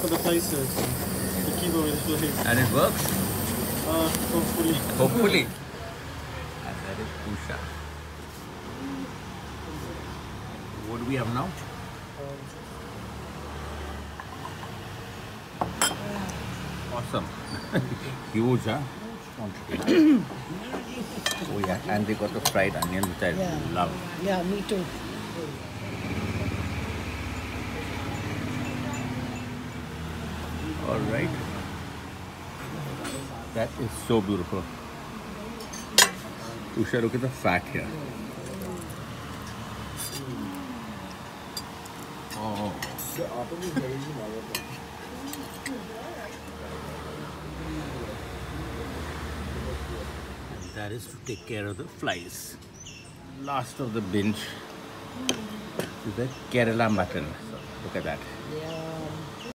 for the places to keep away the flies. And it works? Uh, hopefully. Hopefully. and that is Usha. What do we have now? Awesome. Huge, huh? Oh yeah, and they got the fried onion, which I Yeah. love. Yeah, me too. All right. That is so beautiful. Usha, look at the fat here. Oh. That is to take care of the flies. Last of the binge is the Kerala mutton. Look at that.